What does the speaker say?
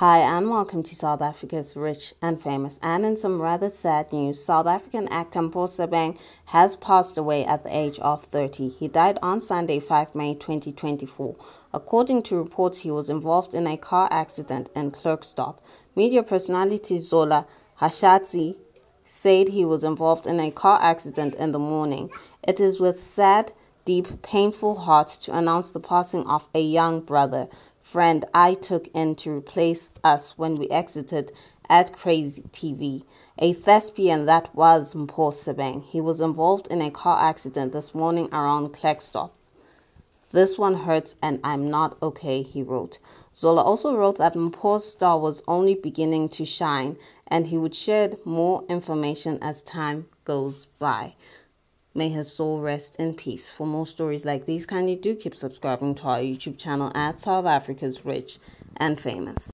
Hi, and welcome to South Africa's Rich and Famous. And in some rather sad news, South African actor Mpho Sebeng has passed away at the age of 30. He died on Sunday, 5 May 2024. According to reports, he was involved in a car accident in Klerksdorp. Media personality Zola Hashatsi said he was involved in a car accident in the morning. It is with sad, deep, painful heart to announce the passing of a young brother friend I took in to replace us when we exited at Crazy TV, a thespian that was Mpho Sebeng. He was involved in a car accident this morning around Klerksdorp. This one hurts and I'm not okay, he wrote. Zola also wrote that Mpho's star was only beginning to shine and he would share more information as time goes by. May his soul rest in peace. For more stories like these, kindly do keep subscribing to our YouTube channel at South Africa's Rich and Famous.